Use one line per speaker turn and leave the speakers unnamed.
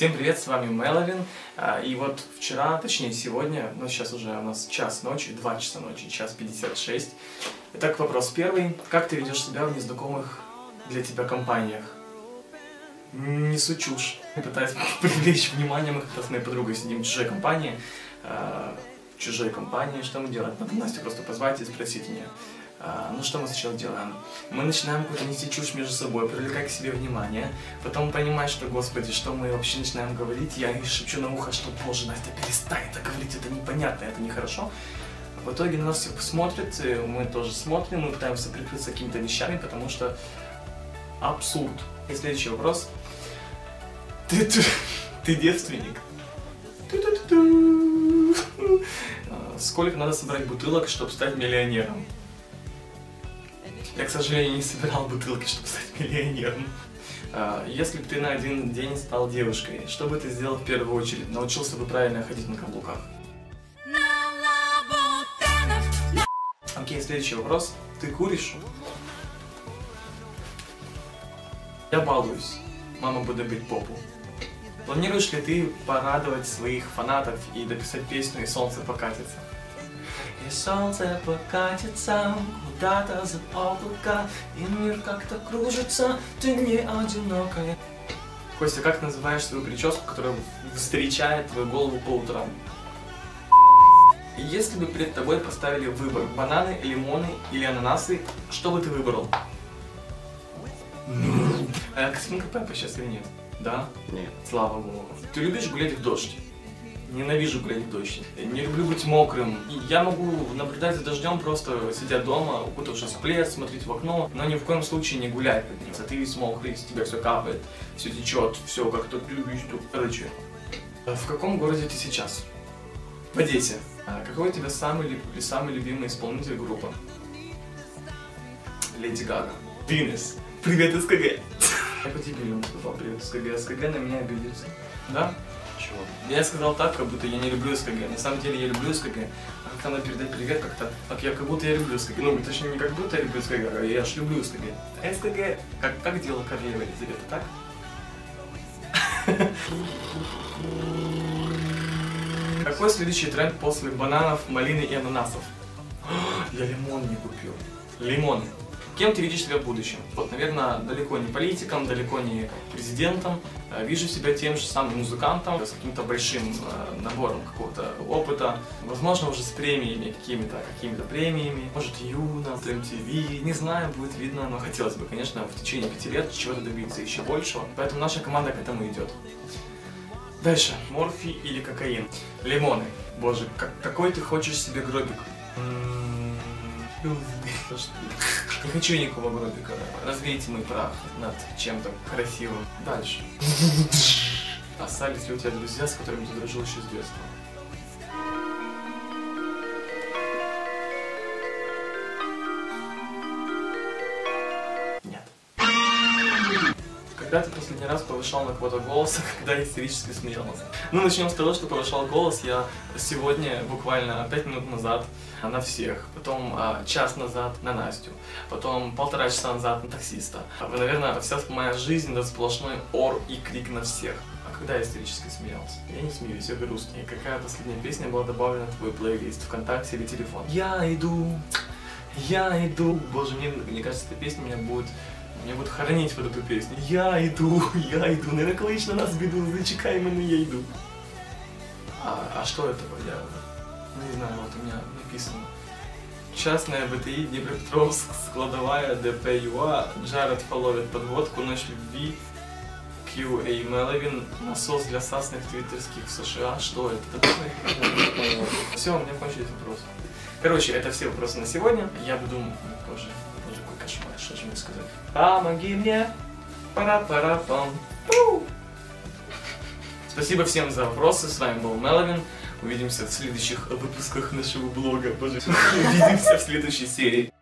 Всем привет, с вами Меловин. А, И вот вчера, точнее сегодня, ну сейчас уже у нас час ночи, 2 часа ночи, час 56. Итак, вопрос первый. Как ты ведешь себя в незнакомых для тебя компаниях? Несу чушь. Пытаюсь привлечь внимание, мы как раз с моей подругой сидим в чужой компании. В чужой компании, что мы делаем? Надо Настю просто позвать и спросить. А, Ну что мы сначала делаем? Мы начинаем какую-то нести чушь между собой, привлекать к себе внимание, потом понимаешь, что, господи, что мы вообще начинаем говорить, я ей шепчу на ухо, что, боже, Настя, перестань это говорить, это непонятно, это нехорошо. В итоге на нас все смотрят, и мы тоже смотрим, мы пытаемся прикрыться какими-то вещами, потому что абсурд. И следующий вопрос. Ты, ты, ты девственник? А, Сколько надо собрать бутылок, чтобы стать миллионером? Я, к сожалению, не собирал бутылки, чтобы стать миллионером. А, Если бы ты на один день стал девушкой, что бы ты сделал в первую очередь? Научился бы правильно ходить на каблуках. Окей, следующий вопрос. Ты куришь? Я балуюсь. Мама будет бить попу. Планируешь ли ты порадовать своих фанатов и дописать песню «И солнце покатится»? И солнце покатится куда-то за облака, И мир как-то кружится, ты не одинокая. Костя, как называешь свою прическу, которая встречает твою голову по утрам? Если бы перед тобой поставили выбор бананы, лимоны или ананасы, что бы ты выбрал? А Косминка Пеппа сейчас или нет? Да?
Нет.
Слава богу. Ты любишь гулять в дождь? Ненавижу в дождь. Не люблю быть мокрым. Я могу наблюдать за дождем, просто сидя дома, укутавшись в плед, смотреть в окно, но ни в коем случае не гулять под ним. А ты весь мокрый, с тебя все капает, все течет, все как-то короче. А В каком городе ты сейчас? В Одессе. А какой у тебя самый, лю- самый любимый исполнитель группы? Леди Гага. Винес. Привет, СКГ. Я по тебе ему сказал привет, СКГ. СКГ на меня обиделся. Да?
Чего?
Я сказал так, как будто я не люблю СКГ. На самом деле я люблю СКГ. А как надо передать привет как-то, как я как будто я люблю СКГ. Ну, точнее, не как будто я люблю СКГ, а я аж люблю СКГ. А СКГ, как, как дело Королева Елизавета, так? Какой следующий тренд после бананов, малины и ананасов? Я лимон не купил. Лимон. Кем ты видишь себя в будущем? Вот, наверное, далеко не политиком, далеко не президентом. Э, Вижу себя тем же самым музыкантом, с каким-то большим э, набором какого-то опыта. Возможно, уже с премиями какими-то, какими-то премиями. Может, Юна, MTV, не знаю, будет видно, но хотелось бы, конечно, в течение пяти лет чего-то добиться еще большего. Поэтому наша команда к этому идет. Дальше. Морфий или кокаин? Лимоны. Боже, как- какой ты хочешь себе гробик? М, Не хочу никакого гробика. Развейте мой прах над чем-то красивым. Дальше. Остались ли у тебя друзья, с которыми ты дружил еще с детства? Когда ты последний раз повышал на кого-то голос, а когда истерически смеялся? Ну, начнем с того, что повышал голос я сегодня, буквально 5 минут назад, на всех. Потом а, час назад на Настю. Потом полтора часа назад на таксиста. Вы, наверное, вся моя жизнь это сплошной ор и крик на всех. А когда я истерически смеялся? Я не смеюсь, я грустный. Какая последняя песня была добавлена в твой плейлист, ВКонтакте или телефон? Я иду, я иду. Боже, мне, мне кажется, эта песня меня будет меня будут хоронить под эту песню. Я иду, я иду, не наклич на нас біду, зачекай мене, я иду. А, а что это, я не знаю, вот у меня написано. Частная БТИ Днепропетровск, складовая ДП ЮА, Джаред половит подводку, ночь любви, QA Меловин, насос для сасных твиттерских в США. Что это такое? Все, у меня кончились вопросы. Короче, это все вопросы на сегодня. Я буду... Боже, кошмар, что же мне сказать? Помоги мне, пара-пара-пам. Пу. Спасибо всем за вопросы, с вами был Меловин. Увидимся в следующих выпусках нашего блога. Боже, увидимся в следующей серии.